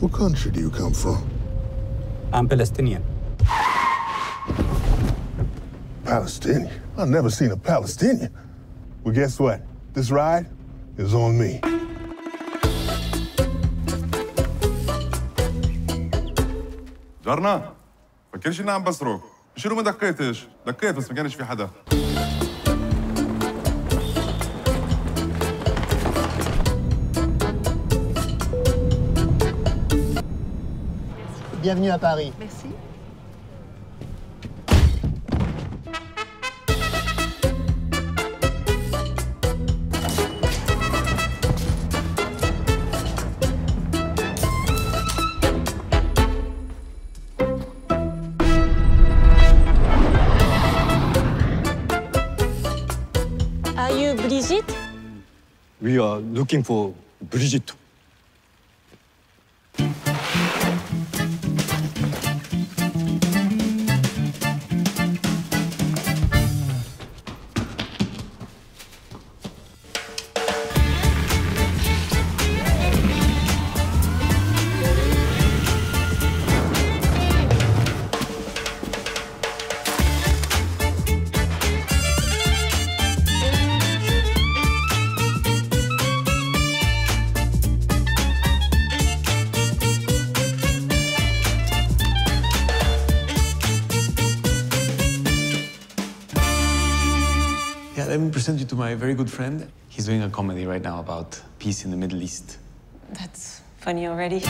What country do you come from? I'm Palestinian. Palestinian? I've never seen a Palestinian. Well, guess what? This ride is on me. جارنا فكرش اني عم بصرخ شنو ما دقيتش دقيت بس ما كانش في حدا Bienvenue à Paris. Merci. Are you Brigitte? We are looking for Brigitte. Let me present you to my very good friend. He's doing a comedy right now about peace in the Middle East. That's funny already.